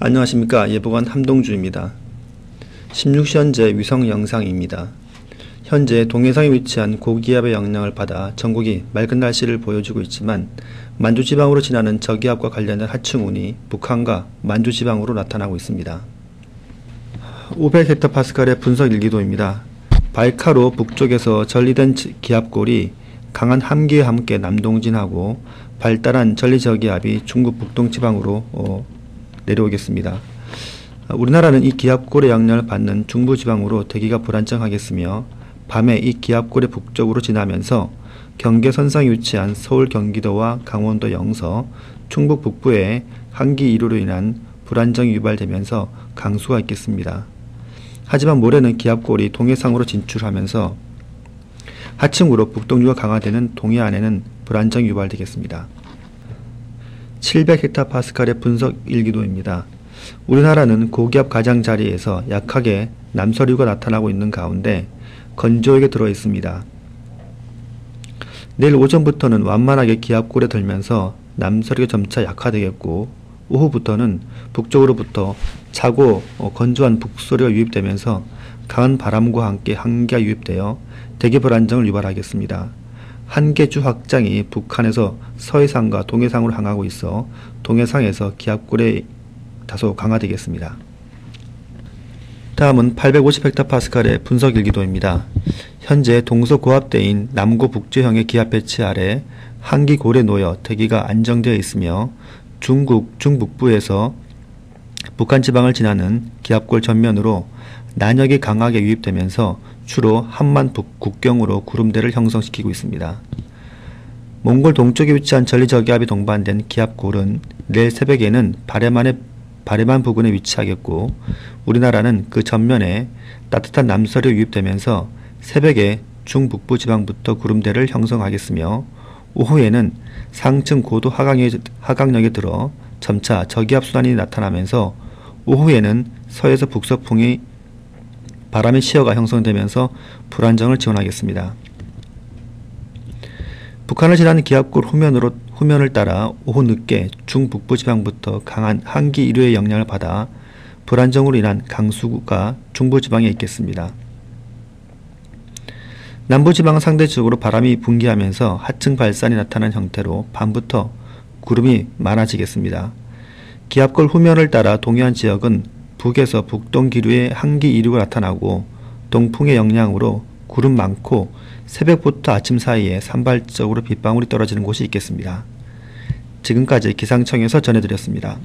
안녕하십니까 예보관 함동주입니다. 16시현재 위성 영상입니다. 현재 동해상에 위치한 고기압의 영향을 받아 전국이 맑은 날씨를 보여주고 있지만 만주지방으로 지나는 저기압과 관련된 하층운이 북한과 만주지방으로 나타나고 있습니다. 500헥타파스칼의 분석 일기도입니다. 바이카로 북쪽에서 전리된 기압골이 강한 함기와 함께 남동진하고 발달한 전리저기압이 중국 북동지방으로 어, 내려오겠습니다. 우리나라는 이 기압골의 영향을 받는 중부지방으로 대기가 불안정하겠으며 밤에 이 기압골의 북쪽으로 지나면서 경계선상에 위치한 서울 경기도와 강원도 영서, 충북 북부에 한기 이루로 인한 불안정이 유발되면서 강수가 있겠습니다. 하지만 모레는 기압골이 동해상으로 진출하면서 하층으로 북동류가 강화되는 동해안에는 불안정이 유발되겠습니다. 700헥타 파스칼의 분석 일기도입니다. 우리나라는 고기압 가장자리에서 약하게 남서류가 나타나고 있는 가운데 건조하게 들어 있습니다. 내일 오전부터는 완만하게 기압골에 들면서 남서류가 점차 약화되겠고 오후부터는 북쪽으로부터 차고 어, 건조한 북소리가 유입되면서 강한 바람과 함께 한기가 유입되어 대기 불안정을 유발하겠습니다. 한계주 확장이 북한에서 서해상과 동해상으로 향하고 있어 동해상에서 기압골에 다소 강화되겠습니다. 다음은 850헥타파스칼의 분석 일기도입니다. 현재 동서 고압대인 남고 북제형의 기압 배치 아래 한기골에 놓여 대기가 안정되어 있으며 중국 중북부에서 북한 지방을 지나는 기압골 전면으로 난역이 강하게 유입되면서 주로 한만 북 국경으로 구름대를 형성시키고 있습니다. 몽골 동쪽에 위치한 전리저기압이 동반된 기압골은 내일 새벽에는 바레만의 바레만 부근에 위치하겠고 우리나라는 그 전면에 따뜻한 남서류 유입되면서 새벽에 중북부 지방부터 구름대를 형성하겠으며 오후에는 상층 고도 하강력에 들어 점차 저기압 순환이 나타나면서 오후에는 서에서 북서풍이 바람의 시어가 형성되면서 불안정을 지원하겠습니다. 북한을 지나는 기압골 후면으로 후면을 따라 오후 늦게 중북부 지방부터 강한 한기 이류의 영향을 받아 불안정으로 인한 강수가 중부 지방에 있겠습니다. 남부 지방은 상대적으로 바람이 분기하면서 하층 발산이 나타난 형태로 밤부터 구름이 많아지겠습니다. 기압골 후면을 따라 동해안 지역은 북에서 북동 기류의 한기 이류가 나타나고 동풍의 영향으로 구름 많고 새벽부터 아침 사이에 산발적으로 빗방울이 떨어지는 곳이 있겠습니다. 지금까지 기상청에서 전해드렸습니다.